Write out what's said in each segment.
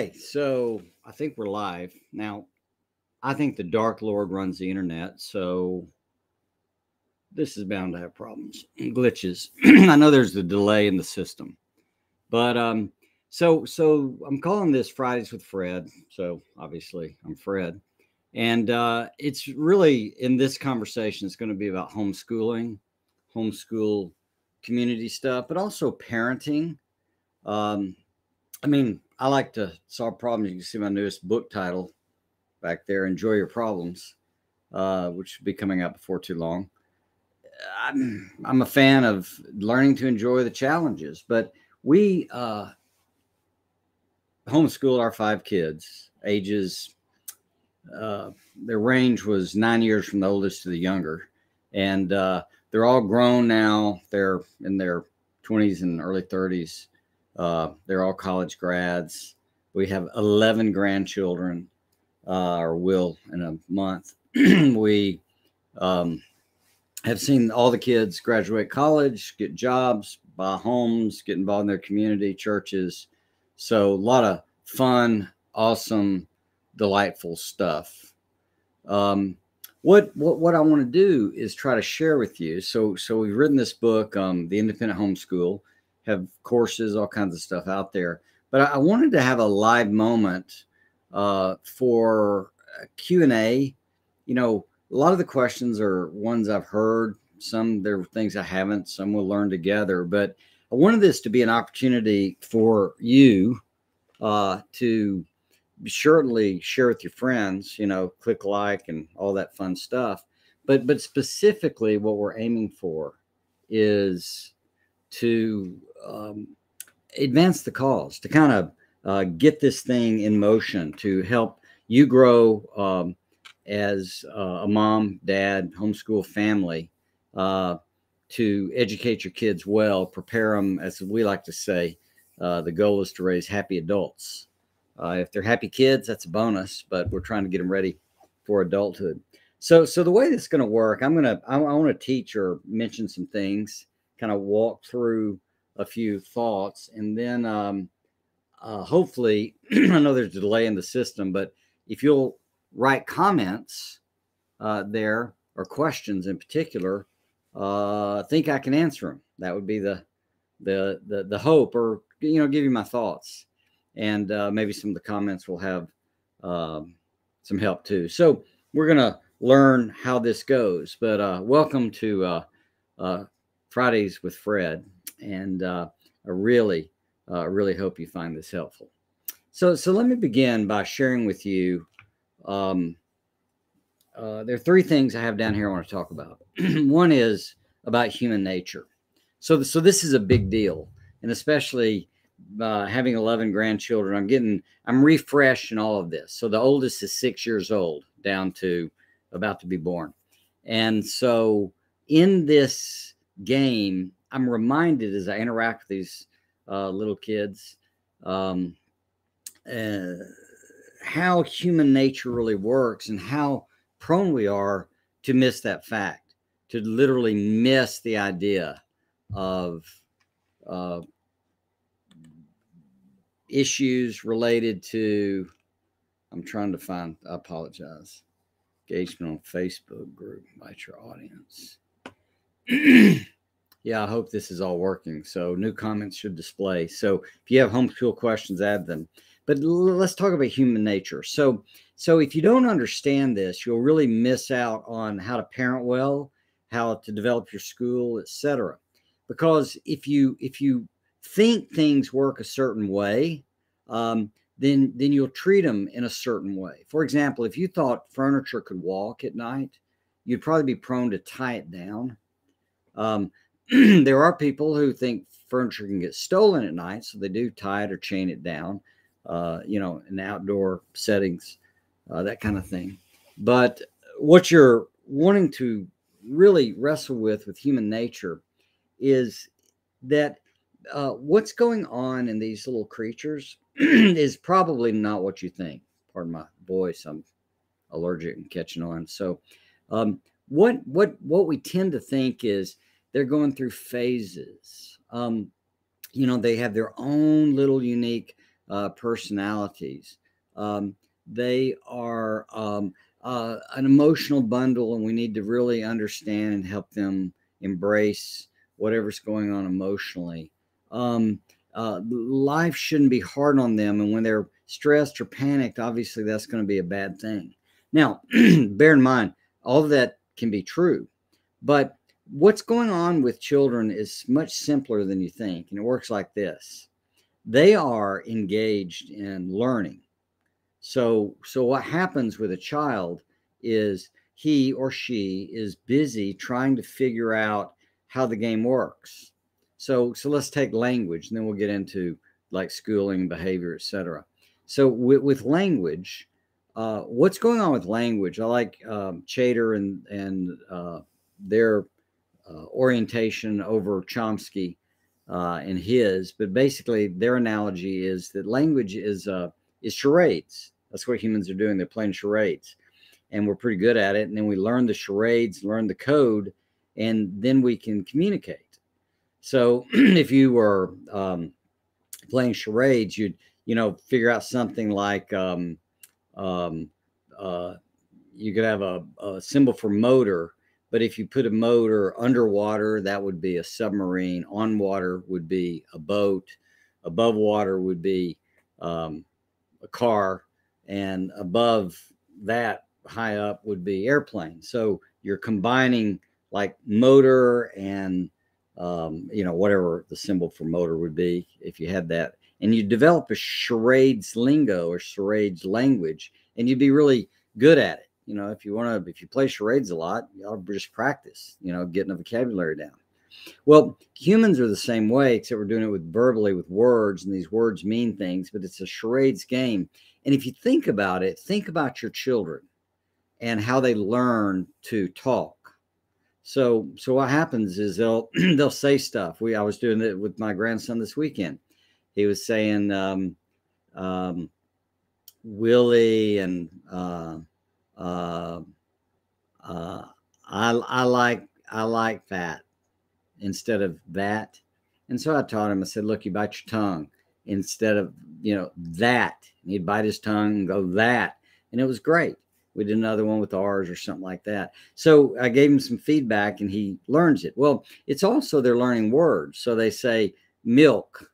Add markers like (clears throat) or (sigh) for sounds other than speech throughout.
Okay, so I think we're live now. I think the Dark Lord runs the internet, so this is bound to have problems, and (clears throat) glitches. (clears throat) I know there's a delay in the system, but um, so so I'm calling this Fridays with Fred. So obviously I'm Fred, and uh, it's really in this conversation. It's going to be about homeschooling, homeschool community stuff, but also parenting. Um, I mean, I like to solve problems. You can see my newest book title back there, Enjoy Your Problems, uh, which should be coming out before too long. I'm, I'm a fan of learning to enjoy the challenges, but we uh, homeschooled our five kids, ages, uh, their range was nine years from the oldest to the younger. And uh, they're all grown now. They're in their 20s and early 30s. Uh, they're all college grads. We have 11 grandchildren, uh, or will in a month. (clears throat) we um, have seen all the kids graduate college, get jobs, buy homes, get involved in their community, churches. So a lot of fun, awesome, delightful stuff. Um, what what what I want to do is try to share with you. So so we've written this book, um, the Independent Homeschool have courses, all kinds of stuff out there. But I wanted to have a live moment uh, for Q and A. You know, a lot of the questions are ones I've heard. Some there are things I haven't. Some we'll learn together. But I wanted this to be an opportunity for you uh, to certainly share with your friends. You know, click like and all that fun stuff. But but specifically, what we're aiming for is to um, advance the cause, to kind of uh, get this thing in motion, to help you grow um, as uh, a mom, dad, homeschool family, uh, to educate your kids well, prepare them, as we like to say. Uh, the goal is to raise happy adults. Uh, if they're happy kids, that's a bonus, but we're trying to get them ready for adulthood. So, so the way this is going to work, I'm going to, I, I want to teach or mention some things, kind of walk through a few thoughts, and then um, uh, hopefully, (clears throat) I know there's a delay in the system, but if you'll write comments uh, there or questions in particular, uh, I think I can answer them. That would be the the the the hope, or you know, give you my thoughts, and uh, maybe some of the comments will have um, some help too. So we're gonna learn how this goes. But uh, welcome to uh, uh, Fridays with Fred and uh, I really, uh, really hope you find this helpful. So, so let me begin by sharing with you. Um, uh, there are three things I have down here I want to talk about. (clears throat) One is about human nature. So, so this is a big deal, and especially uh, having 11 grandchildren, I'm getting, I'm refreshed in all of this. So the oldest is six years old, down to about to be born, and so in this game, I'm reminded as I interact with these uh, little kids um, uh, how human nature really works and how prone we are to miss that fact, to literally miss the idea of uh, issues related to. I'm trying to find. I apologize. Engagement on Facebook group. Invite your audience. (clears throat) Yeah, I hope this is all working. So new comments should display. So if you have homeschool questions, add them. But let's talk about human nature. So so if you don't understand this, you'll really miss out on how to parent well, how to develop your school, etc. Because if you if you think things work a certain way, um, then then you'll treat them in a certain way. For example, if you thought furniture could walk at night, you'd probably be prone to tie it down. Um, (clears throat) there are people who think furniture can get stolen at night, so they do tie it or chain it down, uh, you know, in outdoor settings, uh, that kind of thing. But what you're wanting to really wrestle with with human nature is that uh, what's going on in these little creatures (clears throat) is probably not what you think. Pardon my voice, I'm allergic and catching on. So, um, what what what we tend to think is they're going through phases. Um, you know, they have their own little unique uh, personalities. Um, they are um, uh, an emotional bundle, and we need to really understand and help them embrace whatever's going on emotionally. Um, uh, life shouldn't be hard on them, and when they're stressed or panicked, obviously that's going to be a bad thing. Now, (clears throat) bear in mind, all of that can be true, but what's going on with children is much simpler than you think, and it works like this: they are engaged in learning so, so what happens with a child is he or she is busy trying to figure out how the game works. So, so let's take language, and then we'll get into like schooling, behavior, etc. So, with, with language, uh, what's going on with language? I like um, Chater and and uh, their orientation over Chomsky uh, and his, but basically their analogy is that language is uh, is charades. That's what humans are doing. They're playing charades, and we're pretty good at it. And then we learn the charades, learn the code, and then we can communicate. So (clears throat) if you were um, playing charades, you'd you know figure out something like um, um, uh, you could have a, a symbol for motor but if you put a motor underwater, that would be a submarine. On water would be a boat. Above water would be um, a car and above that high up would be airplane. So you're combining like motor and um, you know whatever the symbol for motor would be if you had that, and you develop a charades lingo or charades language, and you'd be really good at it. You know, if you want to, if you play charades a lot, to just practice. You know, getting the vocabulary down. Well, humans are the same way, except we're doing it with verbally with words, and these words mean things, but it's a charades game. And if you think about it, think about your children and how they learn to talk. So, so what happens is they'll (clears throat) they'll say stuff. We I was doing it with my grandson this weekend. He was saying um, um, Willie and uh, uh, uh, I I like I like that instead of that. And so I taught him. I said, "Look, you bite your tongue instead of you know that." And he'd bite his tongue and go that, and it was great. We did another one with R's or something like that. So I gave him some feedback, and he learns it. Well, it's also they're learning words. So they say milk,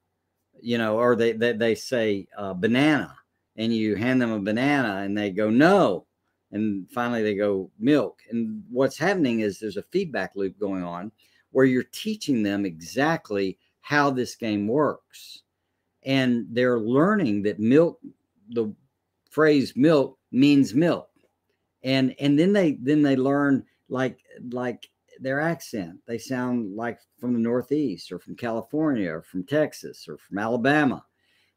you know, or they they, they say uh, banana, and you hand them a banana, and they go no, and finally they go milk. And what's happening is there's a feedback loop going on where you're teaching them exactly how this game works. And they're learning that milk the phrase milk means milk. And and then they then they learn like like their accent. They sound like from the northeast or from california or from texas or from alabama.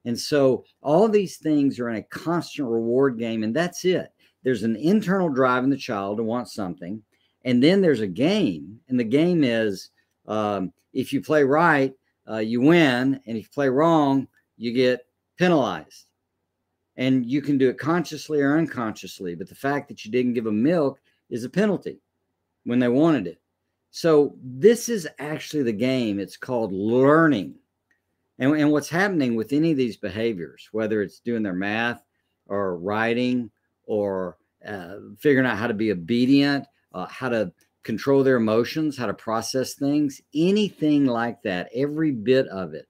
And so all these things are in a constant reward game and that's it there's an internal drive in the child to want something and then there's a game and the game is um, if you play right uh, you win and if you play wrong you get penalized and you can do it consciously or unconsciously. But the fact that you didn't give them milk is a penalty when they wanted it. So this is actually the game. It's called learning. And, and what's happening with any of these behaviors, whether it's doing their math or writing or uh, figuring out how to be obedient, uh, how to control their emotions, how to process things, anything like that, every bit of it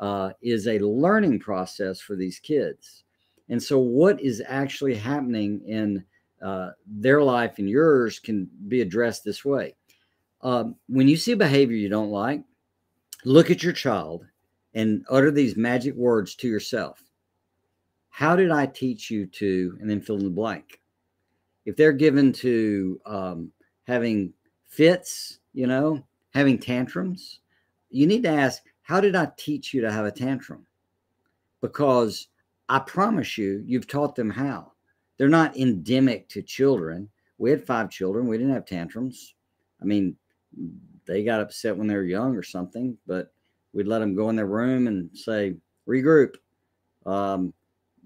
uh, is a learning process for these kids. And so, what is actually happening in uh, their life and yours can be addressed this way. Um, when you see behavior you don't like, look at your child and utter these magic words to yourself. How did I teach you to, and then fill in the blank? If they're given to um, having fits, you know, having tantrums, you need to ask, how did I teach you to have a tantrum? Because I promise you, you've taught them how. They're not endemic to children. We had five children. We didn't have tantrums. I mean, they got upset when they were young or something, but we'd let them go in their room and say, regroup. Um,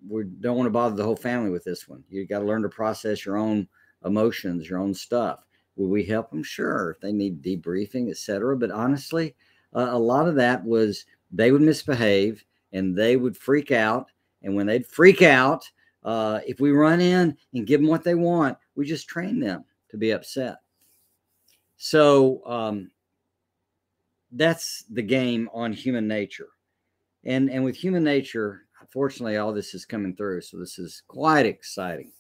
we don't want to bother the whole family with this one. You got to learn to process your own emotions, your own stuff. Will we help them? Sure. If they need debriefing, etc. But honestly, uh, a lot of that was they would misbehave and they would freak out. And when they'd freak out, uh, if we run in and give them what they want, we just train them to be upset. So um, that's the game on human nature, and and with human nature, unfortunately, all this is coming through. So this is quite exciting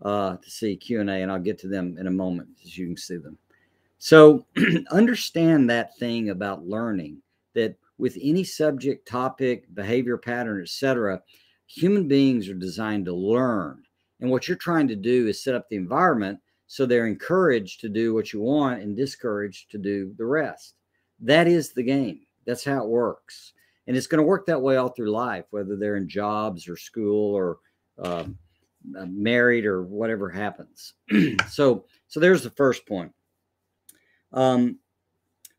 uh, to see Q and A, and I'll get to them in a moment as you can see them. So (clears throat) understand that thing about learning that with any subject, topic, behavior pattern, etc., human beings are designed to learn. And what you're trying to do is set up the environment so they're encouraged to do what you want and discouraged to do the rest. That is the game. That's how it works. And it's going to work that way all through life, whether they're in jobs or school or um, uh, married or whatever happens. (clears throat) so, so there's the first point. Um,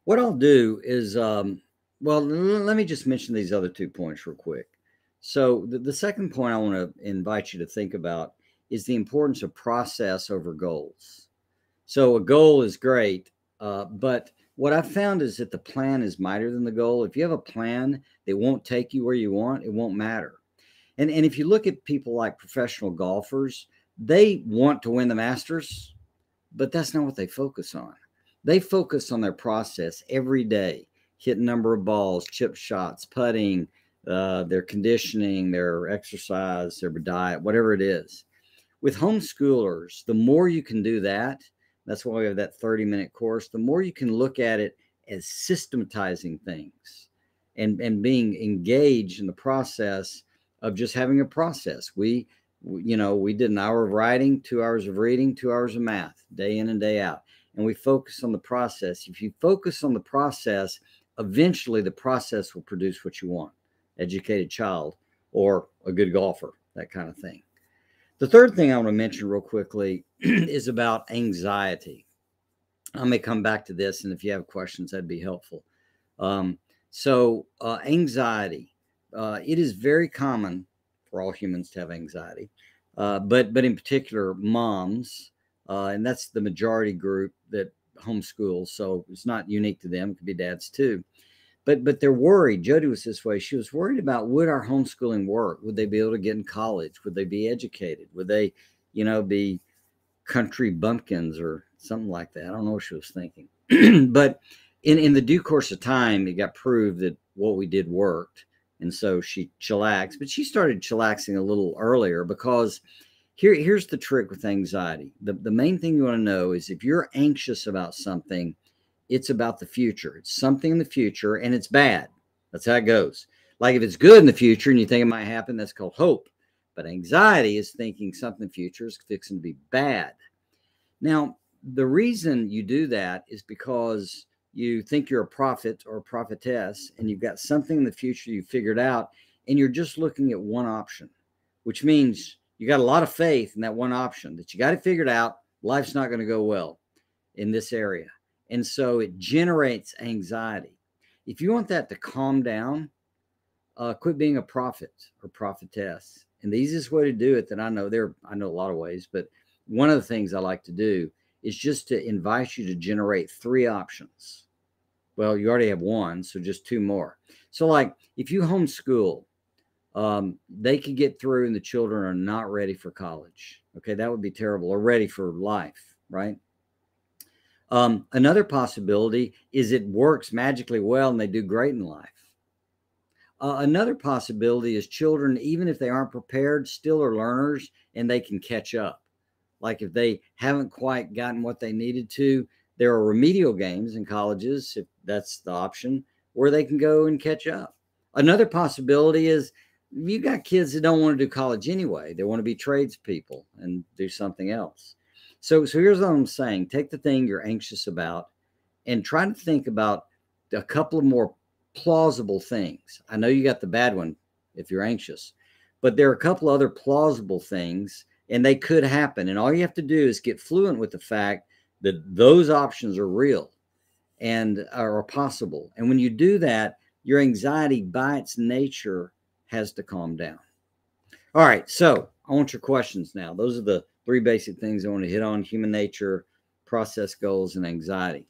what I'll do is, um, well, let me just mention these other two points real quick. So, the, the second point I want to invite you to think about is the importance of process over goals. So, a goal is great, uh, but what I've found is that the plan is mightier than the goal. If you have a plan that won't take you where you want, it won't matter. And, and if you look at people like professional golfers, they want to win the Masters, but that's not what they focus on. They focus on their process every day, hitting number of balls, chip shots, putting, uh, their conditioning, their exercise, their diet, whatever it is. With homeschoolers, the more you can do that, that's why we have that 30 minute course, the more you can look at it as systematizing things and, and being engaged in the process of just having a process. We, you know, we did an hour of writing, two hours of reading, two hours of math, day in and day out. And we focus on the process. If you focus on the process, eventually the process will produce what you want educated child or a good golfer, that kind of thing. The third thing I want to mention real quickly (clears throat) is about anxiety. I may come back to this, and if you have questions, that'd be helpful. Um, so, uh, anxiety, uh, it is very common for all humans to have anxiety, uh, but but in particular, moms, uh, and that's the majority group that homeschools. So it's not unique to them; it could be dads too but but they're worried. Jody was this way. She was worried about would our homeschooling work? Would they be able to get in college? Would they be educated? Would they, you know, be country bumpkins or something like that? I don't know what she was thinking. (clears throat) but in in the due course of time, it got proved that what we did worked, and so she chillaxed. But she started chillaxing a little earlier because here here's the trick with anxiety. The the main thing you want to know is if you're anxious about something it's about the future. It's something in the future and it's bad. That's how it goes. Like if it's good in the future and you think it might happen, that's called hope. But anxiety is thinking something in the future is fixing to be bad. Now, the reason you do that is because you think you're a prophet or a prophetess and you've got something in the future you figured out and you're just looking at one option, which means you got a lot of faith in that one option that you got it figured out. Life's not going to go well in this area. And so it generates anxiety. If you want that to calm down, uh, quit being a prophet or prophetess. And the easiest way to do it that I know there, I know a lot of ways, but one of the things I like to do is just to invite you to generate three options. Well, you already have one, so just two more. So, like if you homeschool, um, they could get through and the children are not ready for college. Okay, that would be terrible, or ready for life, right? Um, another possibility is it works magically well and they do great in life. Uh, another possibility is children, even if they aren't prepared, still are learners and they can catch up. Like if they haven't quite gotten what they needed to, there are remedial games in colleges, if that's the option, where they can go and catch up. Another possibility is you got kids that don't want to do college anyway. They want to be tradespeople and do something else. So, so here's what I'm saying: take the thing you're anxious about, and try to think about a couple of more plausible things. I know you got the bad one if you're anxious, but there are a couple other plausible things, and they could happen. And all you have to do is get fluent with the fact that those options are real and are possible. And when you do that, your anxiety by its nature has to calm down. All right, so I want your questions now. Those are the three basic things I want to hit on human nature, process goals, and anxiety.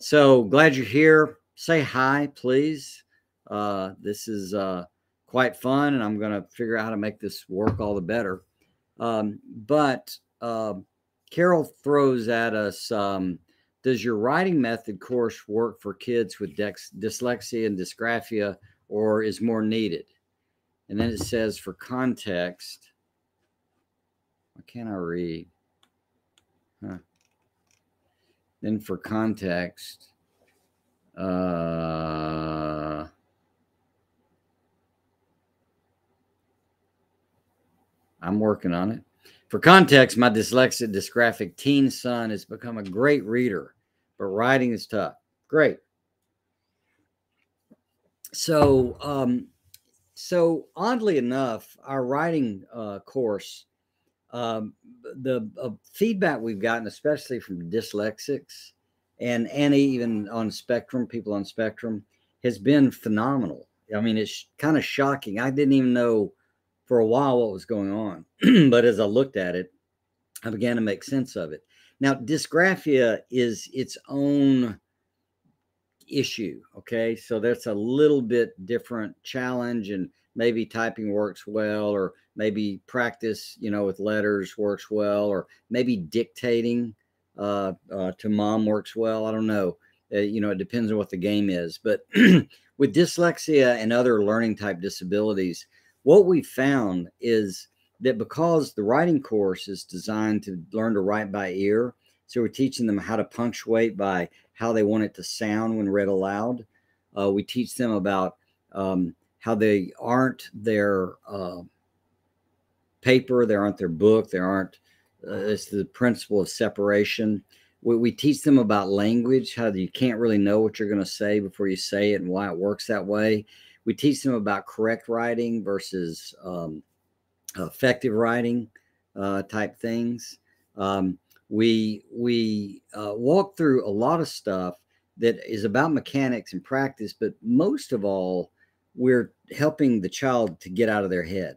So glad you're here. Say hi, please. Uh, this is uh, quite fun, and I'm going to figure out how to make this work all the better. Um, but uh, Carol throws at us um, Does your writing method course work for kids with dex- dyslexia and dysgraphia, or is more needed? And then it says for context, what can I read? Huh. Then for context, uh, I'm working on it. For context, my dyslexic, dysgraphic teen son has become a great reader, but writing is tough. Great. So, um, so oddly enough, our writing uh, course, um, the uh, feedback we've gotten, especially from dyslexics and and even on spectrum, people on spectrum, has been phenomenal. I mean, it's kind of shocking. I didn't even know for a while what was going on. (clears throat) but as I looked at it, I began to make sense of it. Now, dysgraphia is its own issue. Okay. So that's a little bit different challenge, and maybe typing works well, or maybe practice, you know, with letters works well, or maybe dictating uh, uh, to mom works well. I don't know. Uh, you know, it depends on what the game is. But (clears throat) with dyslexia and other learning type disabilities, what we found is that because the writing course is designed to learn to write by ear, so we're teaching them how to punctuate by how they want it to sound when read aloud. Uh, we teach them about um, how they aren't their uh, paper, they aren't their book, they aren't. Uh, it's the principle of separation. We, we teach them about language, how you can't really know what you're going to say before you say it, and why it works that way we teach them about correct writing versus um, effective writing uh, type things. Um, we we uh, walk through a lot of stuff that is about mechanics and practice, but most of all, we're helping the child to get out of their head.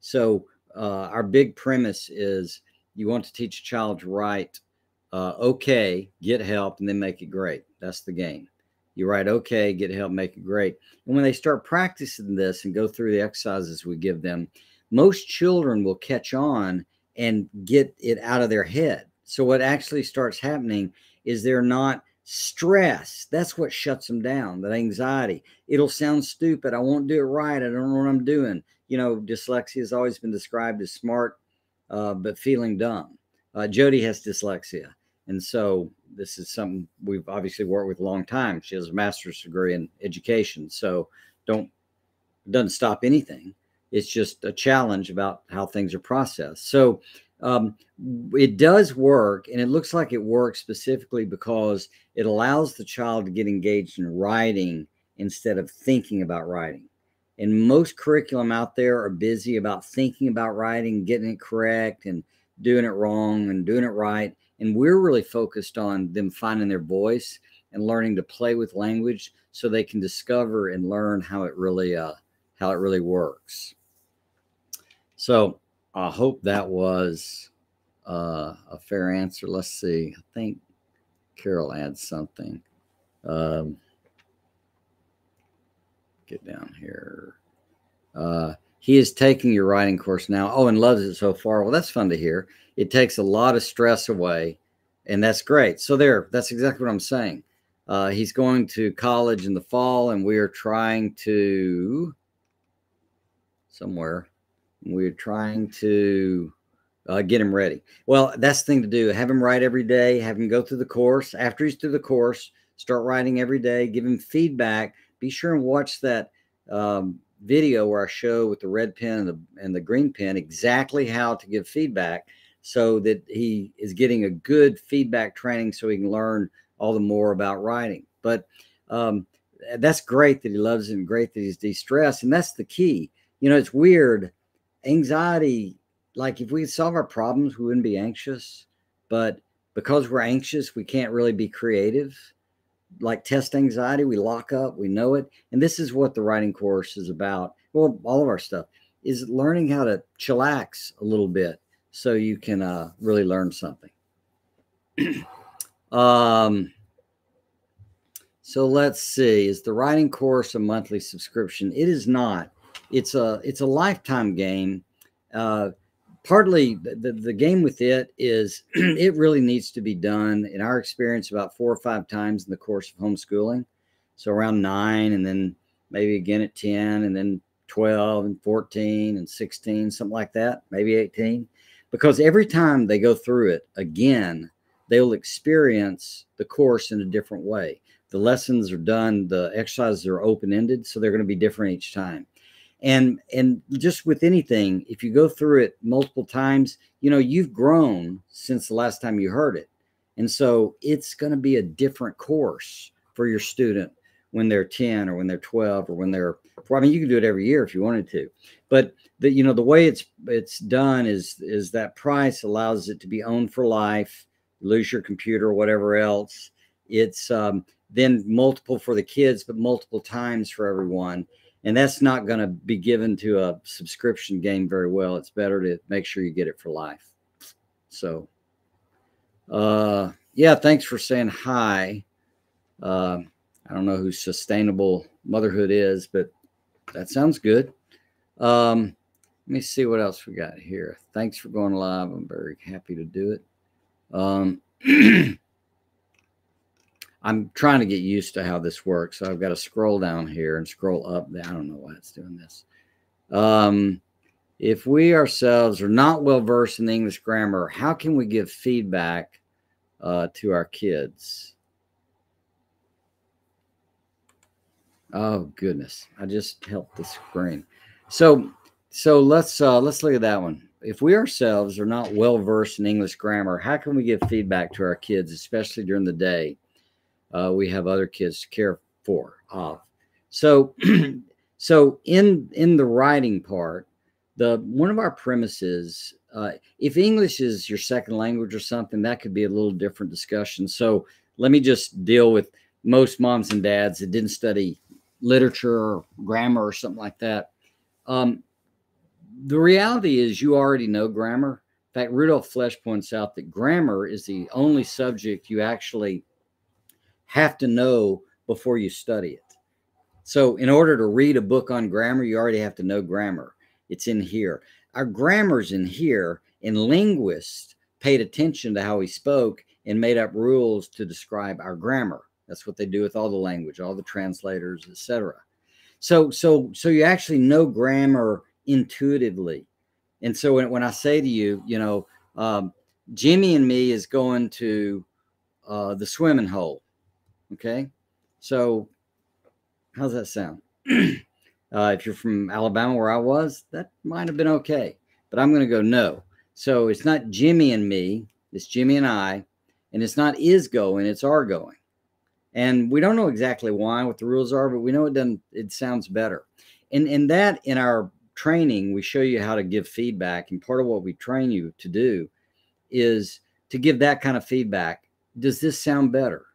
So uh, our big premise is you want to teach a child to write uh, okay, get help, and then make it great. That's the game. You write okay, get help, make it great. And when they start practicing this and go through the exercises we give them, most children will catch on and get it out of their head. So what actually starts happening is they're not stressed. That's what shuts them down. That anxiety. It'll sound stupid. I won't do it right. I don't know what I'm doing. You know, dyslexia has always been described as smart, uh, but feeling dumb. Uh, Jody has dyslexia, and so this is something we've obviously worked with a long time. She has a master's degree in education, so don't doesn't stop anything. It's just a challenge about how things are processed. So um, it does work, and it looks like it works specifically because it allows the child to get engaged in writing instead of thinking about writing. And most curriculum out there are busy about thinking about writing, getting it correct, and doing it wrong and doing it right and we're really focused on them finding their voice and learning to play with language so they can discover and learn how it really uh, how it really works. So I hope that was uh, a fair answer. Let's see. I think Carol adds something. Um, get down here. Uh, he is taking your writing course now. Oh, and loves it so far. Well, that's fun to hear. It takes a lot of stress away, and that's great. So there, that's exactly what I'm saying. Uh, he's going to college in the fall, and we are trying to somewhere. We're trying to uh, get him ready. Well, that's the thing to do. Have him write every day. Have him go through the course. After he's through the course, start writing every day. Give him feedback. Be sure and watch that um, video where I show with the red pen and the, and the green pen exactly how to give feedback so that he is getting a good feedback training so he can learn all the more about writing. But um, that's great that he loves it and great that he's de-stressed. And that's the key. You know, it's weird. Anxiety, like if we solve our problems, we wouldn't be anxious. But because we're anxious, we can't really be creative like test anxiety. We lock up, we know it. And this is what the writing course is about. Well, all of our stuff is learning how to chillax a little bit so you can uh, really learn something. (clears throat) um, so let's see. Is the writing course a monthly subscription? It is not. it's a it's a lifetime game. Uh, partly the, the game with it is (clears throat) it really needs to be done. In our experience about four or five times in the course of homeschooling. So around nine and then maybe again at 10 and then 12 and 14 and 16 something like that maybe 18 because every time they go through it again they'll experience the course in a different way. The lessons are done the exercises are open-ended so they're going to be different each time and and just with anything if you go through it multiple times you know you've grown since the last time you heard it. And so it's going to be a different course for your student when they're 10 or when they're 12 or when they're i mean you can do it every year if you wanted to. But the you know the way it's it's done is is that price allows it to be owned for life. Lose your computer or whatever else. It's um, then multiple for the kids but multiple times for everyone and that's not going to be given to a subscription game very well. It's better to make sure you get it for life. So uh yeah thanks for saying hi. Uh, i don't know who sustainable motherhood is but that sounds good. Um let me see what else we got here. Thanks for going live. I'm very happy to do it. Um (clears throat) I'm trying to get used to how this works. So I've got to scroll down here and scroll up. I don't know why it's doing this. Um, if we ourselves are not well versed in the English grammar, how can we give feedback uh, to our kids? Oh goodness, I just helped the screen. So, so let's uh, let's look at that one. If we ourselves are not well versed in English grammar, how can we give feedback to our kids, especially during the day? Uh, we have other kids to care for of. So, (clears throat) so in in the writing part, the one of our premises, uh, if English is your second language or something, that could be a little different discussion. So let me just deal with most moms and dads that didn't study literature or grammar or something like that. Um, the reality is you already know grammar. In fact, Rudolf Flesch points out that grammar is the only subject you actually have to know before you study it. So, in order to read a book on grammar, you already have to know grammar. It's in here. Our grammar's in here, and linguists paid attention to how he spoke and made up rules to describe our grammar. That's what they do with all the language, all the translators, etc. So, so, so you actually know grammar intuitively. And so, when, when I say to you, you know, um, Jimmy and me is going to uh, the swimming hole Okay. So, how's that sound? (clears throat) uh, if you're from Alabama, where I was, that might have been okay. But I'm going to go no. So, it's not Jimmy and me, it's Jimmy and I. And it's not is going, it's are going. And we don't know exactly why, what the rules are, but we know it doesn't, it sounds better. And, and that in our training, we show you how to give feedback. And part of what we train you to do is to give that kind of feedback. Does this sound better?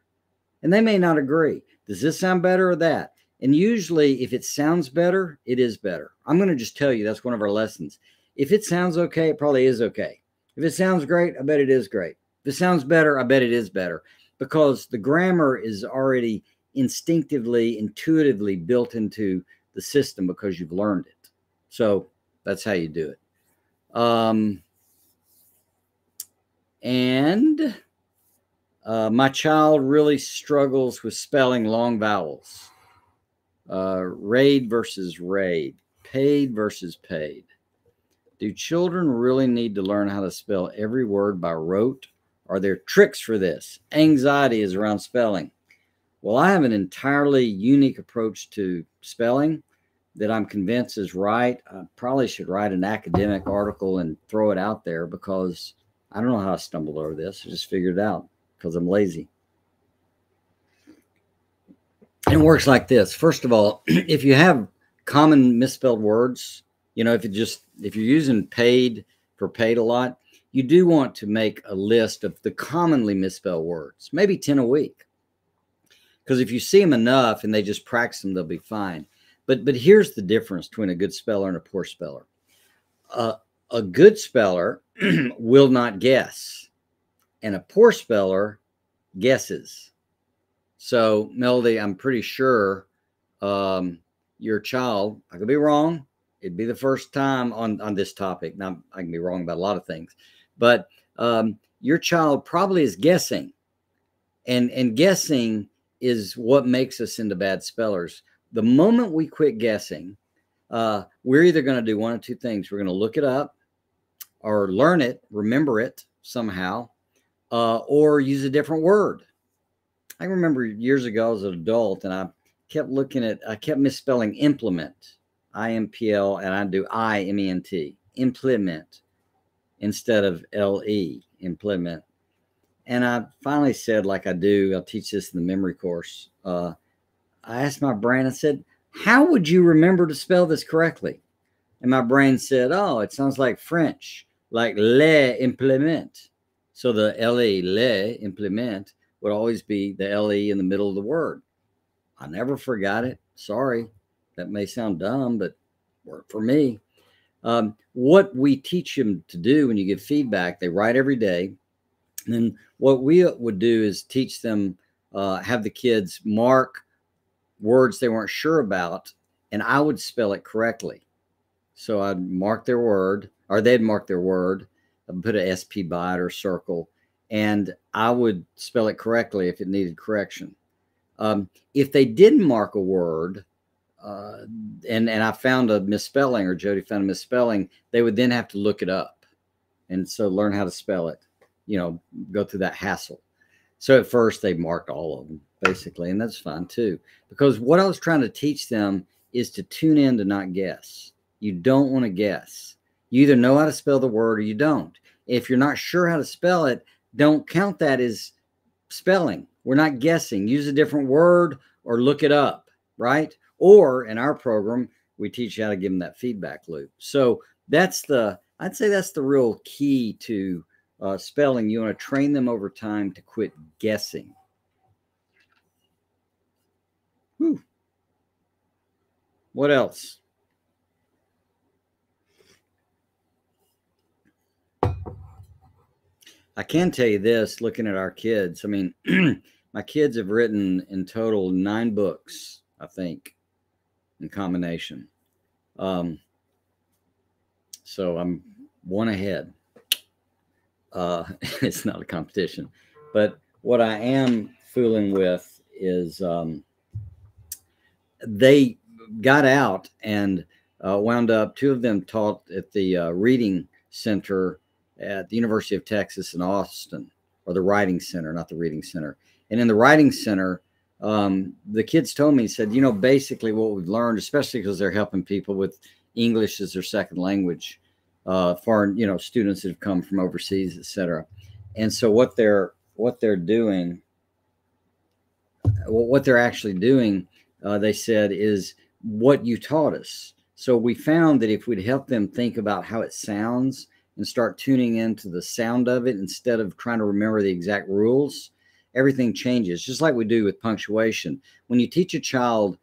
And they may not agree. Does this sound better or that? And usually, if it sounds better, it is better. I'm going to just tell you that's one of our lessons. If it sounds okay, it probably is okay. If it sounds great, I bet it is great. If it sounds better, I bet it is better because the grammar is already instinctively, intuitively built into the system because you've learned it. So that's how you do it. Um, and uh, my child really struggles with spelling long vowels. Uh, raid versus raid, paid versus paid. Do children really need to learn how to spell every word by rote? Are there tricks for this? Anxiety is around spelling. Well, I have an entirely unique approach to spelling that I'm convinced is right. I probably should write an academic article and throw it out there because I don't know how I stumbled over this. I just figured it out because I'm lazy. And it works like this. First of all, (clears throat) if you have common misspelled words, you know, if you just if you're using paid for paid a lot, you do want to make a list of the commonly misspelled words, maybe 10 a week. Because if you see them enough and they just practice them, they'll be fine. But but here's the difference between a good speller and a poor speller. Uh, a good speller (clears throat) will not guess and a poor speller guesses. So, Melody, I'm pretty sure um, your child, I could be wrong, It'd be the first time on on this topic. Now I can be wrong about a lot of things, but um, your child probably is guessing, and and guessing is what makes us into bad spellers. The moment we quit guessing, uh, we're either going to do one of two things. We're going to look it up, or learn it, remember it somehow, uh, or use a different word. I remember years ago as an adult, and I kept looking at, I kept misspelling implement, I M P L, and I do I M E N T, implement, instead of L E, implement. And I finally said, like I do, I'll teach this in the memory course. Uh, I asked my brain, I said, How would you remember to spell this correctly? And my brain said, Oh, it sounds like French, like le implement. So the le, le implement, would always be the le in the middle of the word. I never forgot it. Sorry, that may sound dumb, but worked for me. Um, what we teach them to do when you give feedback, they write every day. And then what we would do is teach them, uh, have the kids mark words they weren't sure about, and I would spell it correctly. So I'd mark their word, or they'd mark their word, put a SP by it or circle, and I would spell it correctly if it needed correction. Um, if they didn't mark a word, uh, and and I found a misspelling or Jody found a misspelling, they would then have to look it up, and so learn how to spell it. You know, go through that hassle. So at first they marked all of them basically, and that's fine too. Because what I was trying to teach them is to tune in to not guess. You don't want to guess. You either know how to spell the word or you don't. If you're not sure how to spell it, don't count that as spelling. We're not guessing. Use a different word or look it up, right? Or in our program, we teach you how to give them that feedback loop. So that's the, I'd say that's the real key to uh, spelling. You want to train them over time to quit guessing. Whew. What else? I can tell you this looking at our kids. I mean, (clears throat) my kids have written in total nine books, I think, in combination. Um, so I'm one ahead. Uh, (laughs) it's not a competition, but what I am fooling with is um, they got out and uh, wound up. Two of them taught at the uh, reading center at the University of Texas in Austin, or the Writing Center, not the Reading Center. And in the Writing Center, um, the kids told me, said, you know, basically what we've learned, especially because they're helping people with English as their second language, uh, foreign, you know, students that have come from overseas, etc. And so what they're what they're doing, what they're actually doing, uh, they said, is what you taught us. So we found that if we'd help them think about how it sounds and start tuning into the sound of it instead of trying to remember the exact rules, everything changes. Just like we do with punctuation. When you teach a child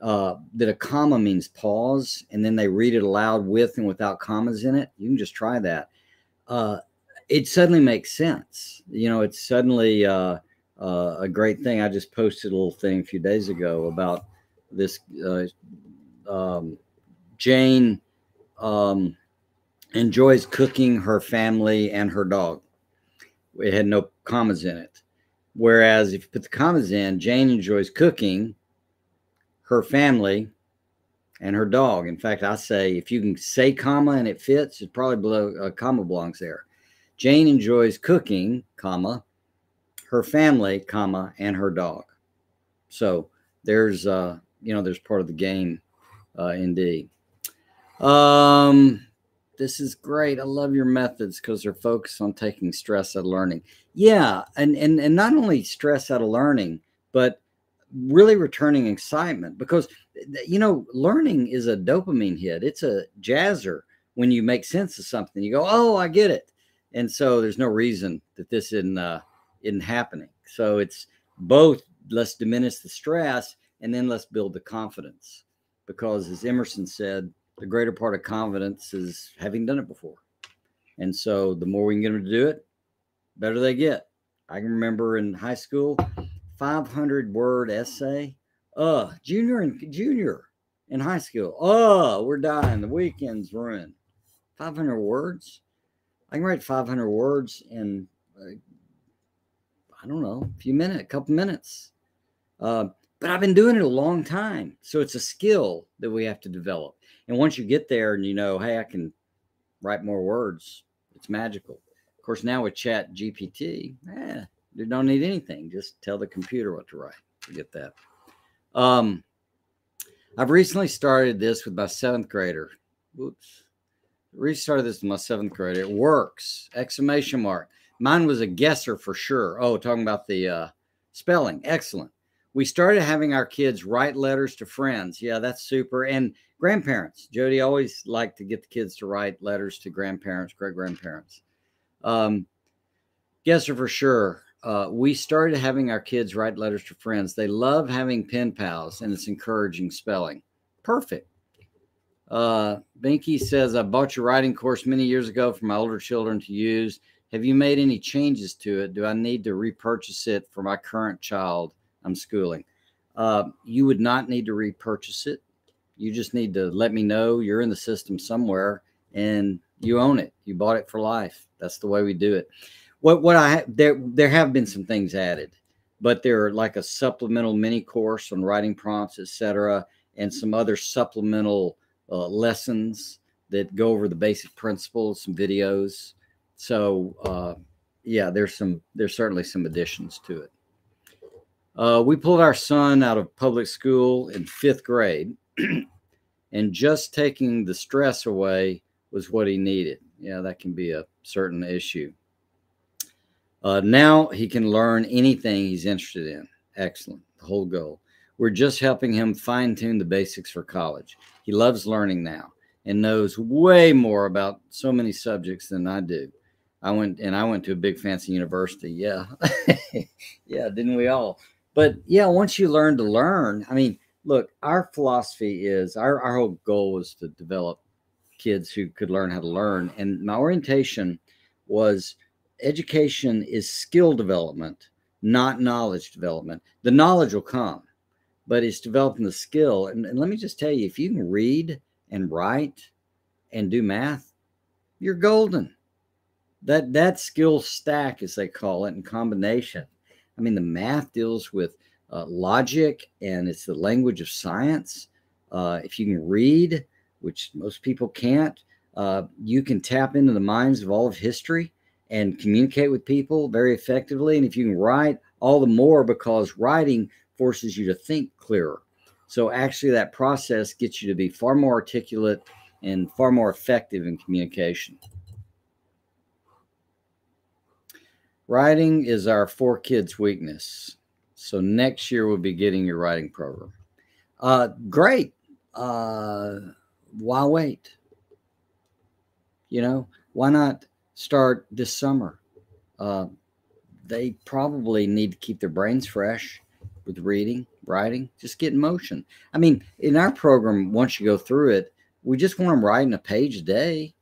uh, that a comma means pause, and then they read it aloud with and without commas in it, you can just try that. Uh, it suddenly makes sense. You know, it's suddenly uh, uh a great thing. I just posted a little thing a few days ago about this uh, um, Jane. Um, enjoys cooking her family and her dog. It had no commas in it. Whereas if you put the commas in, Jane enjoys cooking her family and her dog. In fact, I say if you can say comma and it fits, it probably below a comma belongs there. Jane enjoys cooking, comma, her family, comma, and her dog. So there's uh, you know, there's part of the game, uh, in indeed. Um, this is great. I love your methods because they're focused on taking stress out of learning. Yeah, and and and not only stress out of learning, but really returning excitement because you know learning is a dopamine hit. It's a jazzer when you make sense of something. You go, oh, I get it, and so there's no reason that this isn't uh, isn't happening. So it's both. Let's diminish the stress and then let's build the confidence because, as Emerson said the greater part of confidence is having done it before. And so the more we can get them to do it, better they get. I can remember in high school, 500 word essay. Uh, junior and junior. in high school. Oh, we're dying. The weekend's ruined. 500 words. I can write 500 words in, uh, I don't know, a few minutes, a couple minutes. Uh, but I've been doing it a long time. So it's a skill that we have to develop. And once you get there and you know, hey, I can write more words, it's magical. Of course, now with Chat GPT, eh, you don't need anything. Just tell the computer what to write. Forget that. Um, I've recently started this with my seventh grader. Whoops. Restarted this with my seventh grader. It works. Exclamation mark. Mine was a guesser for sure. Oh, talking about the uh, spelling. Excellent. We started having our kids write letters to friends. Yeah, that's super. And grandparents. Jody always liked to get the kids to write letters to grandparents, great grandparents. Um, guesser for sure uh, we started having our kids write letters to friends. They love having pen pals, and it's encouraging spelling. Perfect. Uh, Binky says, I bought your writing course many years ago for my older children to use. Have you made any changes to it? Do I need to repurchase it for my current child I'm schooling? Uh, you would not need to repurchase it. You just need to let me know you're in the system somewhere and you own it. You bought it for life. That's the way we do it what what I there there have been some things added, but there are like a supplemental mini course on writing prompts, etc., and some other supplemental uh, lessons that go over the basic principles, some videos. So uh, yeah, there's some there's certainly some additions to it. Uh, we pulled our son out of public school in fifth grade, (clears throat) and just taking the stress away was what he needed. Yeah, that can be a certain issue. Uh, now he can learn anything he's interested in. Excellent. The whole goal. We're just helping him fine tune the basics for college. He loves learning now and knows way more about so many subjects than I do. I went and I went to a big fancy university. Yeah. (laughs) yeah, didn't we all? But yeah, once you learn to learn, I mean, look, our philosophy is our, our whole goal was to develop kids who could learn how to learn. And my orientation was education is skill development, not knowledge development. The knowledge will come, but it's developing the skill. And, and let me just tell you if you can read and write and do math, you're golden. That that skill stack, as they call it, in combination. I mean, the math deals with uh, logic and it's the language of science. Uh, if you can read, which most people can't, uh, you can tap into the minds of all of history and communicate with people very effectively. And if you can write, all the more because writing forces you to think clearer. So actually, that process gets you to be far more articulate and far more effective in communication. Writing is our four kids' weakness. So next year we'll be getting your writing program. Uh, great. Uh, why wait? You know, why not start this summer. Uh, they probably need to keep their brains fresh with reading, writing, just get in motion. I mean, in our program, once you go through it, we just want them writing a page a day.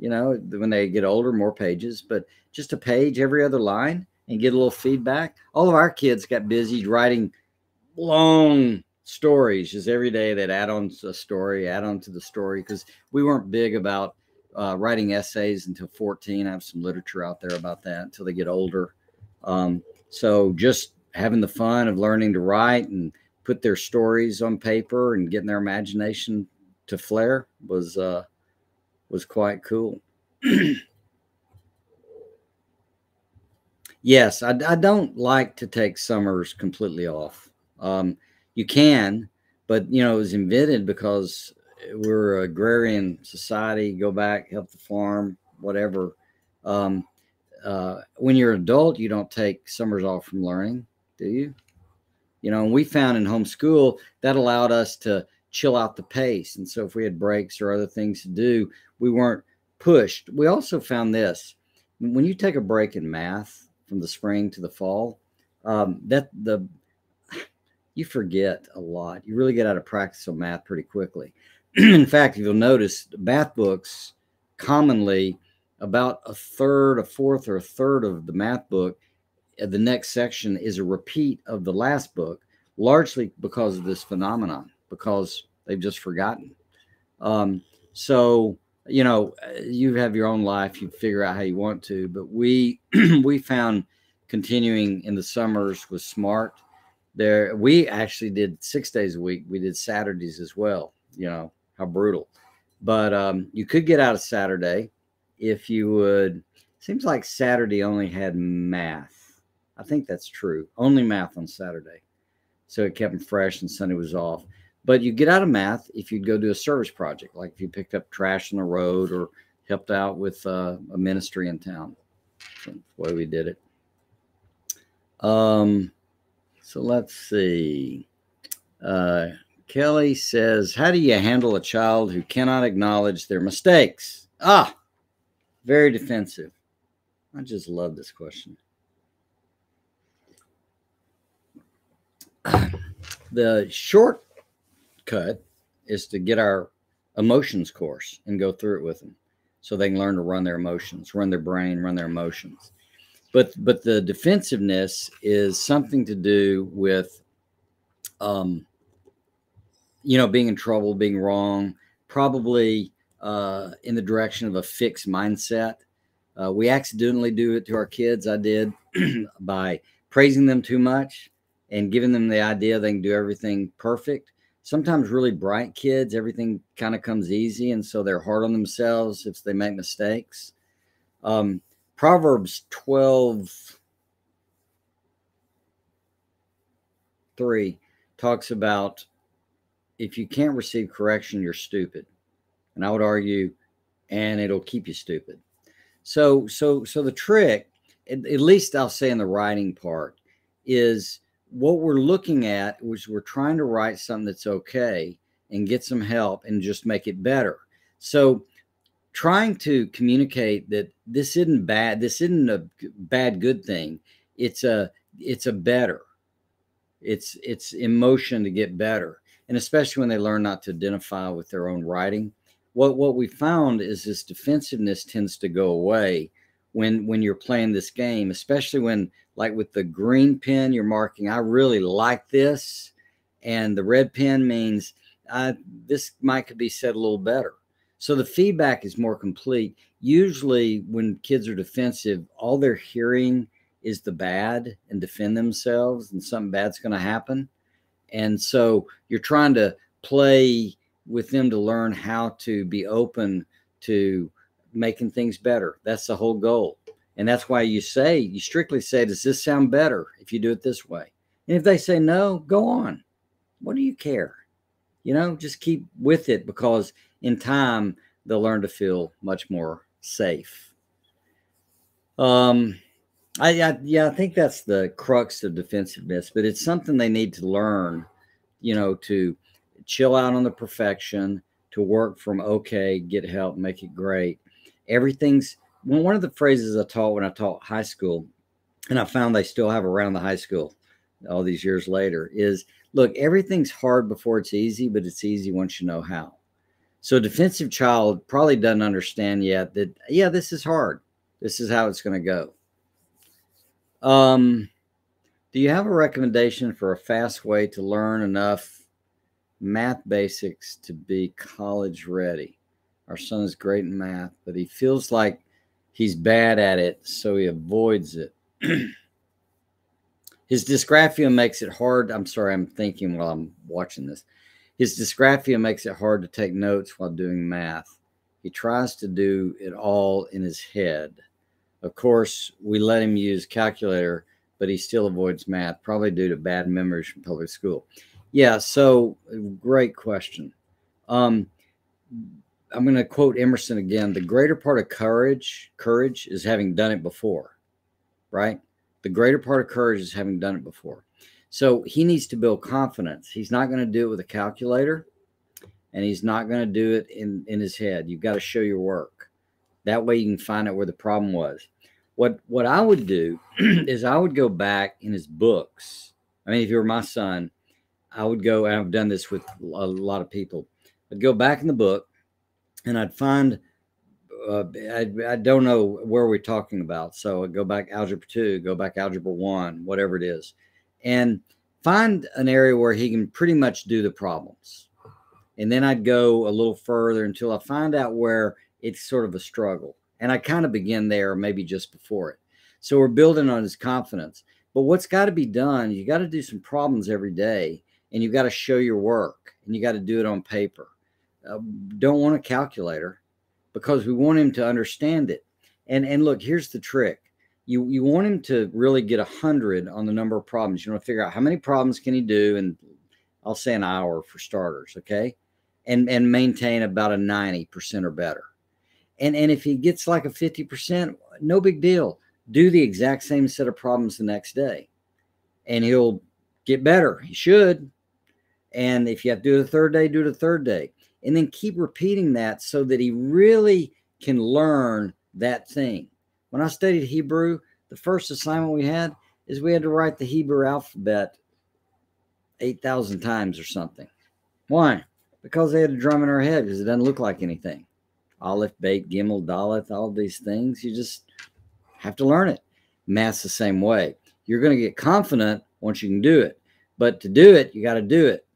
You know, when they get older, more pages, but just a page every other line and get a little feedback. All of our kids got busy writing long stories just every day that add on a story, add on to the story because we weren't big about uh, writing essays until 14. I have some literature out there about that until they get older. Um, so just having the fun of learning to write and put their stories on paper and getting their imagination to flare was uh, was quite cool. (clears throat) yes, I, I, don't like to take summers completely off. Um, you can, but you know it was invented because we're agrarian society. Go back, help the farm, whatever. Um, uh, when you're an adult, you don't take summers off from learning, do you? You know, and we found in homeschool that allowed us to chill out the pace. And so if we had breaks or other things to do, we weren't pushed. We also found this when you take a break in math from the spring to the fall, um, that the you forget a lot. You really get out of practice on math pretty quickly. (clears throat) in fact, if you'll notice, math books commonly about a third, a fourth, or a third of the math book, uh, the next section is a repeat of the last book, largely because of this phenomenon, because they've just forgotten. Um, so you know, you have your own life. You figure out how you want to. But we (clears throat) we found continuing in the summers was smart. There, we actually did six days a week. We did Saturdays as well. You know how brutal, but um, you could get out of Saturday if you would. Seems like Saturday only had math. I think that's true. Only math on Saturday, so it kept them fresh, and Sunday was off. But you get out of math if you'd go do a service project, like if you picked up trash on the road or helped out with uh, a ministry in town. That's way we did it. Um, so let's see. Uh, Kelly says, How do you handle a child who cannot acknowledge their mistakes? Ah, very defensive. I just love this question. The short cut is to get our emotions course and go through it with them so they can learn to run their emotions, run their brain, run their emotions. But but the defensiveness is something to do with um you know being in trouble, being wrong, probably uh in the direction of a fixed mindset. Uh, we accidentally do it to our kids. I did (clears throat) by praising them too much and giving them the idea they can do everything perfect sometimes really bright kids, everything kind of comes easy. And so they're hard on themselves if they make mistakes. Um, Proverbs 12 3 talks about if you can't receive correction, you're stupid. And I would argue, and it'll keep you stupid. So, so, so the trick, at, at least I'll say in the writing part, is what we're looking at is we're trying to write something that's okay and get some help and just make it better. So trying to communicate that this isn't bad, this isn't a bad good thing. It's a it's a better. It's it's emotion to get better. And especially when they learn not to identify with their own writing. What what we found is this defensiveness tends to go away when when you're playing this game, especially when like with the green pen, you're marking, I really like this. And the red pen means this might could be said a little better. So the feedback is more complete. Usually, when kids are defensive, all they're hearing is the bad and defend themselves, and something bad's going to happen. And so you're trying to play with them to learn how to be open to making things better. That's the whole goal. And that's why you say, you strictly say, does this sound better if you do it this way? And if they say no, go on. What do you care? You know, just keep with it because in time they'll learn to feel much more safe. Um, I, I yeah, I think that's the crux of defensiveness, but it's something they need to learn, you know, to chill out on the perfection, to work from okay, get help, make it great. Everything's well, one of the phrases I taught when I taught high school, and I found they still have around the high school all these years later, is look, everything's hard before it's easy, but it's easy once you know how. So a defensive child probably doesn't understand yet that, yeah, this is hard. This is how it's going to go. Um, do you have a recommendation for a fast way to learn enough math basics to be college ready? Our son is great in math, but he feels like he's bad at it, so he avoids it. (clears throat) His dysgraphia makes it hard. I'm sorry, I'm thinking while I'm watching this. His dysgraphia makes it hard to take notes while doing math. He tries to do it all in his head. Of course, we let him use calculator, but he still avoids math, probably due to bad memories from public school. Yeah, so great question. Um, I'm going to quote Emerson again. The greater part of courage, courage is having done it before, right? The greater part of courage is having done it before. So he needs to build confidence. He's not going to do it with a calculator and he's not going to do it in, in his head. You've got to show your work. That way you can find out where the problem was. What what I would do (clears throat) is I would go back in his books. I mean, if you were my son, I would go, and I've done this with a lot of people. I'd go back in the book and I'd find uh, I, I don't know where we're talking about. So I'd go back algebra two, go back algebra one, whatever it is, and find an area where he can pretty much do the problems. And then I'd go a little further until I find out where it's sort of a struggle. And I kind of begin there, maybe just before it. So we're building on his confidence. But what's got to be done, you got to do some problems every day and you got to show your work and you got to do it on paper. Uh, don't want a calculator because we want him to understand it. And and look, here's the trick. You you want him to really get a hundred on the number of problems. You want to figure out how many problems can he do, and I'll say an hour for starters, okay? And and maintain about a 90% or better. And and if he gets like a 50%, no big deal. Do the exact same set of problems the next day. And he'll get better. He should. And if you have to do it the third day, do it the third day. And then keep repeating that so that he really can learn that thing. When I studied Hebrew, the first assignment we had is we had to write the Hebrew alphabet 8,000 times or something. Why? Because they had a drum in our head because it doesn't look like anything. Aleph, Beit, Gimel, Dalet, all these things. You just have to learn it. Math's the same way. You're going to get confident once you can do it. But to do it, you got to do it.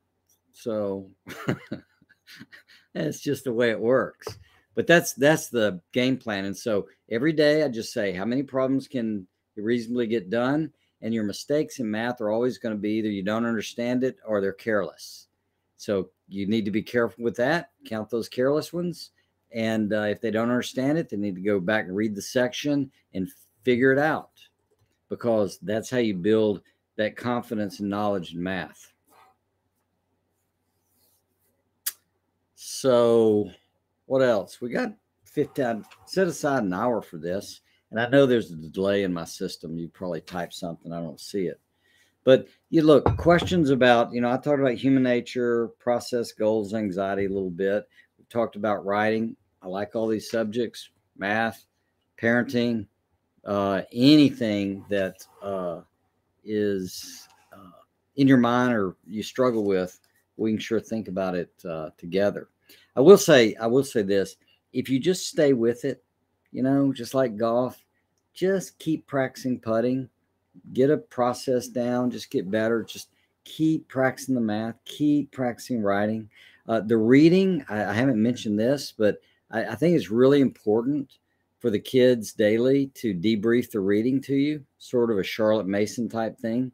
So (laughs) that's just the way it works. But that's that's the game plan. And so every day I just say, how many problems can you reasonably get done? And your mistakes in math are always going to be either you don't understand it or they're careless. So you need to be careful with that. Count those careless ones. And uh, if they don't understand it, they need to go back and read the section and figure it out because that's how you build that confidence and knowledge in math. So, what else? We got 15, set aside an hour for this. And I know there's a delay in my system. You probably type something, I don't see it. But you look, questions about, you know, I talked about human nature, process, goals, anxiety a little bit. We talked about writing. I like all these subjects math, parenting, uh, anything that uh, is uh, in your mind or you struggle with, we can sure think about it uh, together. I will say, I will say this: if you just stay with it, you know, just like golf, just keep practicing putting, get a process down, just get better, just keep practicing the math, keep practicing writing. Uh, the reading, I, I, haven't mentioned this, but I, I think it's really important for the kids daily to debrief the reading to you, sort of a Charlotte Mason type thing.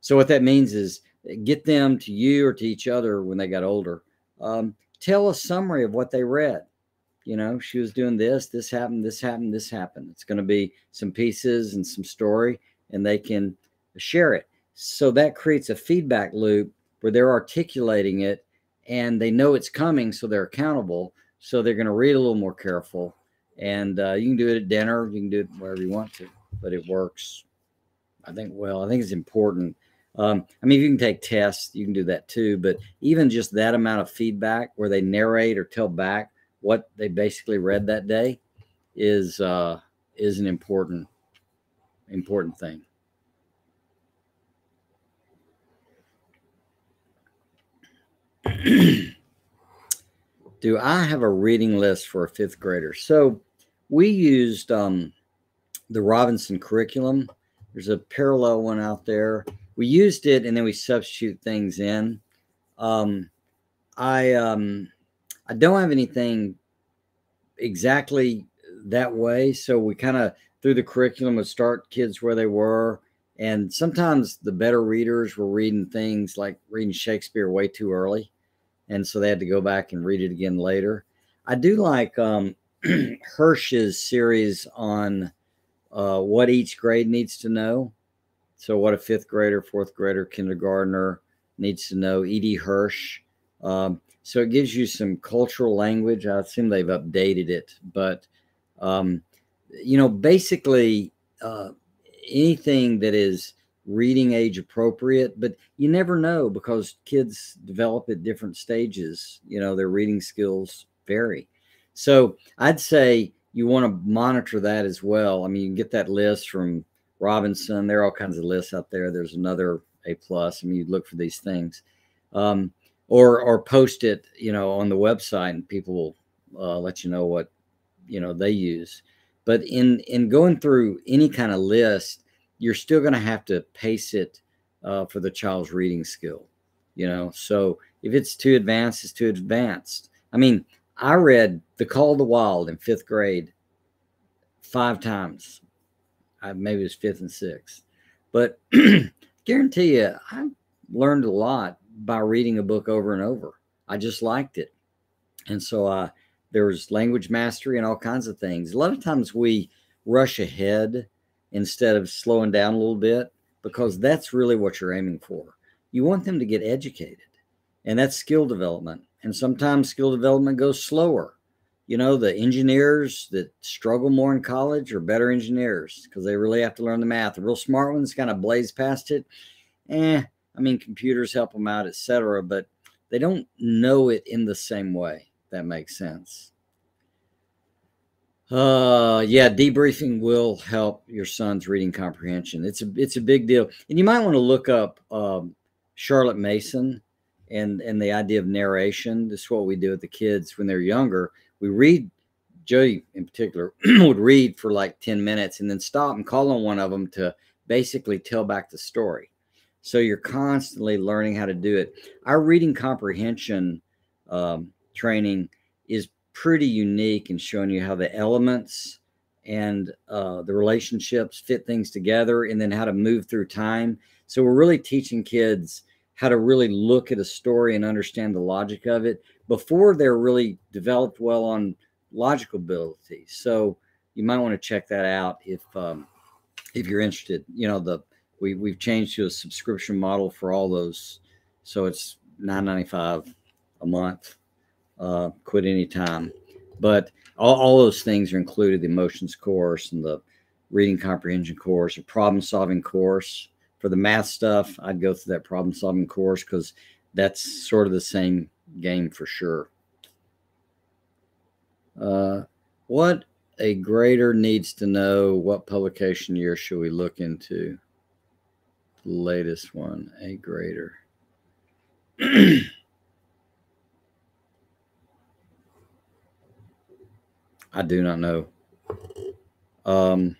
So what that means is get them to you or to each other when they got older. Um, tell a summary of what they read. You know, she was doing this, this happened, this happened, this happened. It's going to be some pieces and some story, and they can share it. So that creates a feedback loop where they're articulating it and they know it's coming, so they're accountable. So they're going to read a little more careful. And uh, you can do it at dinner, you can do it wherever you want to, but it works. I think, well, I think it's important um, I mean, you can take tests, you can do that too, but even just that amount of feedback where they narrate or tell back what they basically read that day is uh, is an important important thing. (clears throat) do I have a reading list for a fifth grader? So we used um, the Robinson curriculum. There's a parallel one out there we used it and then we substitute things in. Um, I um, I don't have anything exactly that way, so we kind of through the curriculum would start kids where they were, and sometimes the better readers were reading things like reading Shakespeare way too early, and so they had to go back and read it again later. I do like um, (clears throat) Hirsch's series on uh, what each grade needs to know. So, what a fifth grader, fourth grader, kindergartner needs to know. E.D. Hirsch. Um, so, it gives you some cultural language. I assume they've updated it, but um, you know, basically uh, anything that is reading age appropriate, but you never know because kids develop at different stages. You know, their reading skills vary. So, I'd say you want to monitor that as well. I mean, you can get that list from Robinson. There are all kinds of lists out there. There's another A plus. I mean, you look for these things, um, or or post it, you know, on the website, and people will uh, let you know what you know they use. But in in going through any kind of list, you're still going to have to pace it uh, for the child's reading skill. You know, so If it's too advanced, it's too advanced. I mean, I read The Call of the Wild in fifth grade five times. I, maybe it was fifth and sixth. But (clears throat) guarantee you, I learned a lot by reading a book over and over. I just liked it. And so uh, there was language mastery and all kinds of things. A lot of times we rush ahead instead of slowing down a little bit because that's really what you're aiming for. You want them to get educated, and that's skill development. And sometimes skill development goes slower. You know, the engineers that struggle more in college are better engineers because they really have to learn the math. The real smart ones kind of blaze past it. Eh, I mean, computers help them out, etc. But they don't know it in the same way. That makes sense. Uh, yeah, debriefing will help your son's reading comprehension. It's a it's a big deal, and you might want to look up um, Charlotte Mason and and the idea of narration. This is what we do with the kids when they're younger. We read. Jody, in particular, (clears throat) would read for like ten minutes and then stop and call on one of them to basically tell back the story. So you're constantly learning how to do it. Our reading comprehension um, training is pretty unique in showing you how the elements and uh, the relationships fit things together and then how to move through time. So we're really teaching kids how to really look at a story and understand the logic of it before they're really developed well on logical abilities. So you might want to check that out if um, if you're interested. You know, the we we've changed to a subscription model for all those, so it's nine ninety five a month uh, quit anytime. But all, all those things are included the emotions course and the reading comprehension course, a problem solving course. For the math stuff, I'd go through that problem solving course because that's sort of the same game for sure. Uh, what a grader needs to know what publication year should we look into? The latest one, a grader. (clears throat) I do not know. Um,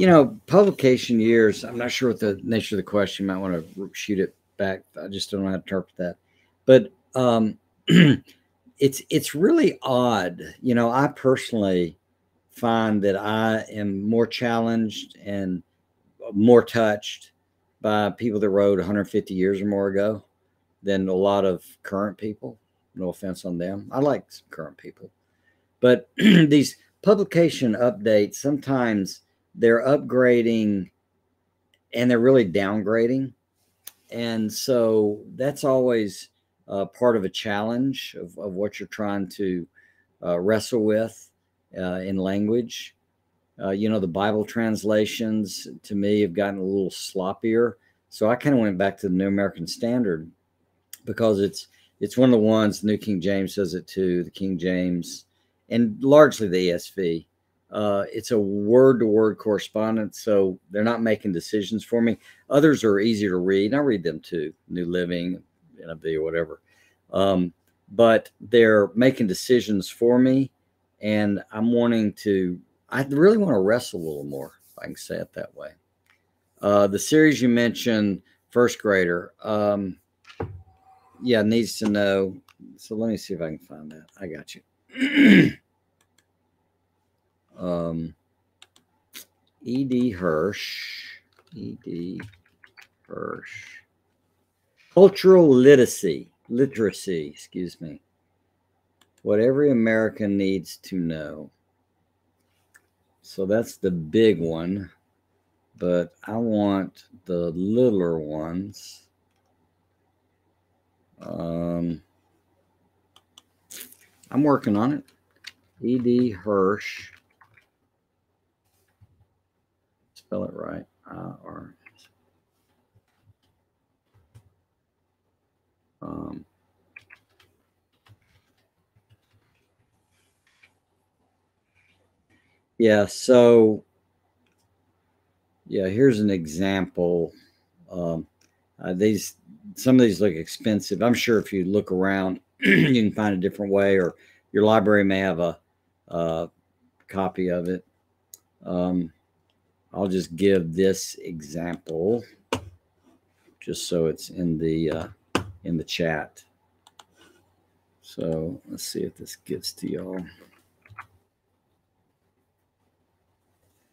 you know, publication years, I'm not sure what the nature of the question. You might want to shoot it back. I just don't know how to interpret that. But um, (clears throat) it's it's really odd. You know, I personally find that I am more challenged and more touched by people that wrote 150 years or more ago than a lot of current people. No offense on them. I like current people. But (clears throat) these publication updates, sometimes they're upgrading and they're really downgrading. And so that's always uh, part of a challenge of, of what you're trying to uh, wrestle with uh, in language. Uh, you know, the Bible translations to me have gotten a little sloppier. So I kind of went back to the New American Standard because it's it's one of the ones. The New King James says it too. The King James and largely the ESV. Uh, it's a word to word correspondence, so they're not making decisions for me. Others are easier to read. I read them too, New Living, NIV, or whatever. Um, but they're making decisions for me, and I'm wanting to. I really want to wrestle a little more, if I can say it that way. Uh, the series you mentioned, first grader, um, yeah, needs to know. So let me see if I can find that. I got you. (clears throat) um, E.D. Hirsch. E.D. Hirsch. Cultural literacy. Literacy, excuse me. What every American needs to know. So that's the big one. But I want the littler ones. Um, I'm working on it. E.D. Hirsch. Spell it right. Uh, or um, yeah, so yeah, here's an example. Um, uh, these some of these look expensive. I'm sure if you look around, (clears throat) you can find a different way, or your library may have a, a copy of it. Um, I'll just give this example just so it's in the uh, in the chat. So let's see if this gets to y'all.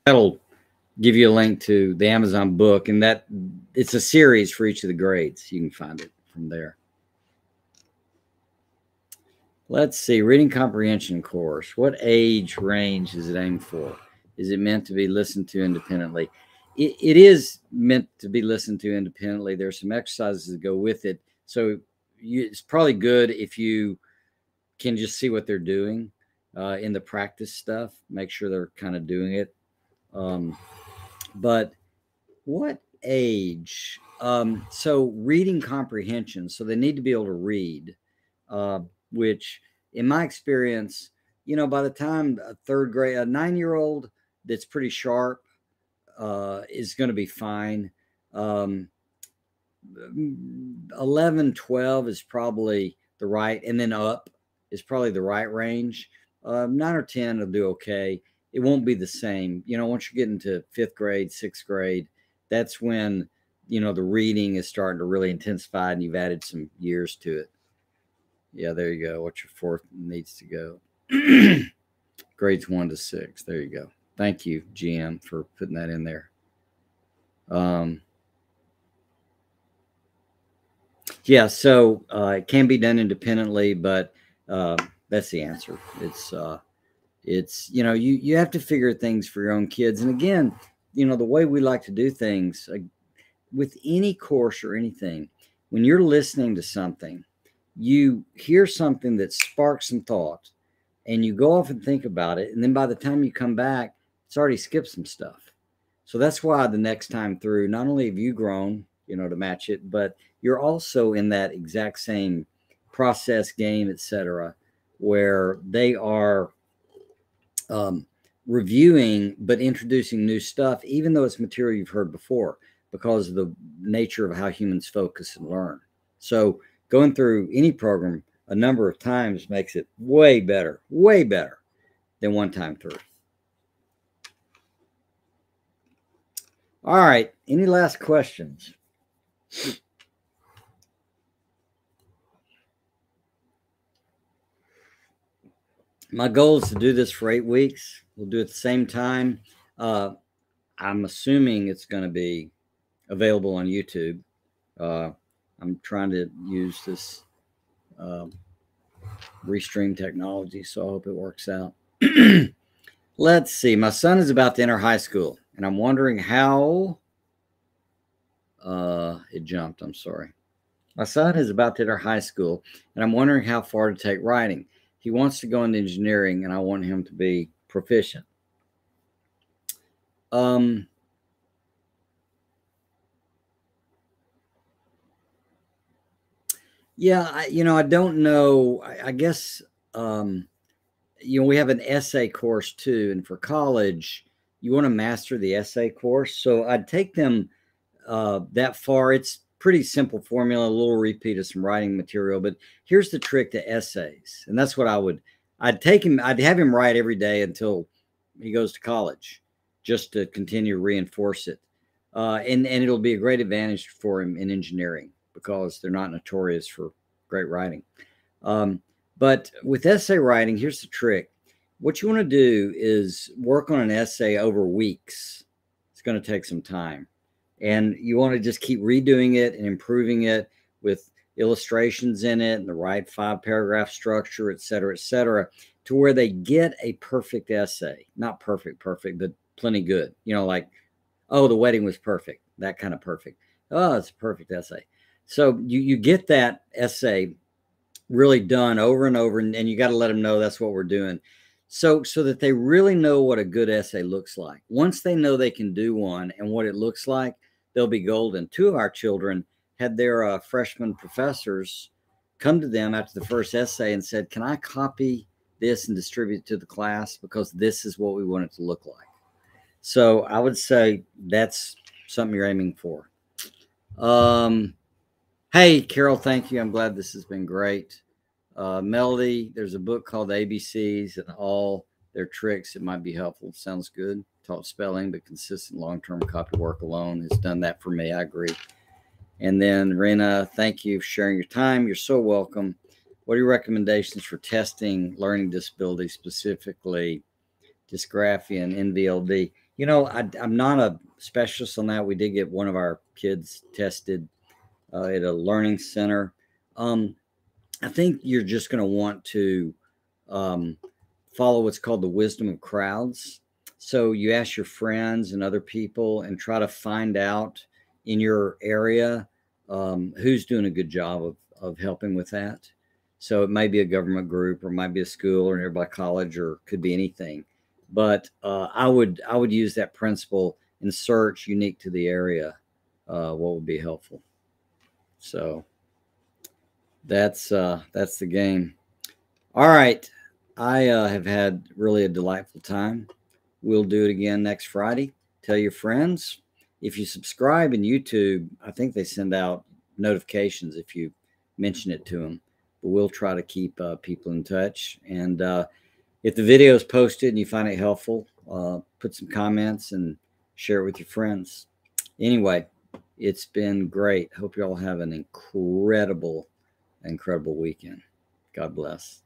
That'll give you a link to the Amazon book, and that it's a series for each of the grades. You can find it from there. Let's see, reading comprehension course. What age range is it aimed for? Is it meant to be listened to independently? it, it is meant to be listened to independently. There's some exercises that go with it. So you, it's probably good if you can just see what they're doing uh, in the practice stuff. Make sure they're kind of doing it. Um, but what age? Um, so reading comprehension. So they need to be able to read, uh, which in my experience, you know, by the time a third grade, a nine year old that's pretty sharp uh, is going to be fine. Um, 11, 12 is probably the right, and then up is probably the right range. Um, nine or 10 will do okay. It won't be the same. You know, once you get into fifth grade, sixth grade, that's when, you know, the reading is starting to really intensify and you've added some years to it. Yeah, there you go. What your fourth needs to go. (clears throat) Grades one to six. There you go. Thank you, GM, for putting that in there. Um, yeah, so uh, it can be done independently, but uh, that's the answer. It's uh, it's you know you you have to figure things for your own kids, and again, you know the way we like to do things with any course or anything. When you're listening to something, you hear something that sparks some thought, and you go off and think about it, and then by the time you come back, it's already skipped some stuff. So that's why the next time through, not only have you grown, you know, to match it, but you're also in that exact same process game, etc., where they are um, reviewing but introducing new stuff, even though it's material you've heard before, because of the nature of how humans focus and learn. So going through any program a number of times makes it way better, way better than one time through. All right. Any last questions? My goal is to do this for eight weeks. We'll do it at the same time. Uh, I'm assuming it's going to be available on YouTube. Uh, I'm trying to use this uh, restream technology, so I hope it works out. (clears throat) Let's see. My son is about to enter high school and I'm wondering how uh, it jumped. I'm sorry. My son is about to enter high school, and I'm wondering how far to take writing. He wants to go into engineering, and I want him to be proficient. Um, yeah, I, you know, I don't know. I, I guess, um, you know, we have an essay course too, and for college, you want to master the essay course. So I'd take them uh, that far. It's pretty simple formula, a little repeat of some writing material. But here's the trick to essays, and that's what I would. I'd take him. I'd have him write every day until he goes to college, just to continue to reinforce it. Uh, and and it'll be a great advantage for him in engineering because they're not notorious for great writing. Um, but with essay writing, here's the trick: what you want to do is work on an essay over weeks. It's going to take some time. And you want to just keep redoing it and improving it with illustrations in it and the right five paragraph structure, et cetera, et cetera, to where they get a perfect essay. Not perfect, perfect, but plenty good. You know, like, oh, the wedding was perfect, that kind of perfect. Oh, it's a perfect essay. So you, you get that essay really done over and over, and, and you got to let them know that's what we're doing so so that they really know what a good essay looks like. Once they know they can do one and what it looks like they'll be golden. Two of our children had their uh, freshman professors come to them after the first essay and said can i copy this and distribute it to the class? Because this is what we want it to look like. So i would say that's something you're aiming for. Um hey carol thank you. I'm glad this has been great uh, Melody, there's a book called ABCs and all their tricks. It might be helpful. Sounds good. Taught spelling, but consistent long term copy work alone has done that for me. I agree. And then Rena, thank you for sharing your time. You're so welcome. What are your recommendations for testing learning disability, specifically dysgraphia and NVLD? You know, I, am not a specialist on that. We did get one of our kids tested uh, at a learning center. Um, I think you're just going to want to um, follow what's called the wisdom of crowds. So you ask your friends and other people and try to find out in your area um, who's doing a good job of, of helping with that. So it might be a government group or might be a school or nearby college or could be anything. But uh, I would I would use that principle and search unique to the area. Uh, what would be helpful? So that's uh, that's the game. All right, I uh, have had really a delightful time. We'll do it again next Friday. Tell your friends. If you subscribe in YouTube, I think they send out notifications if you mention it to them. But we'll try to keep uh, people in touch. And uh, if the video is posted and you find it helpful, uh, put some comments and share it with your friends. Anyway, it's been great. Hope you all have an incredible, incredible weekend. God bless.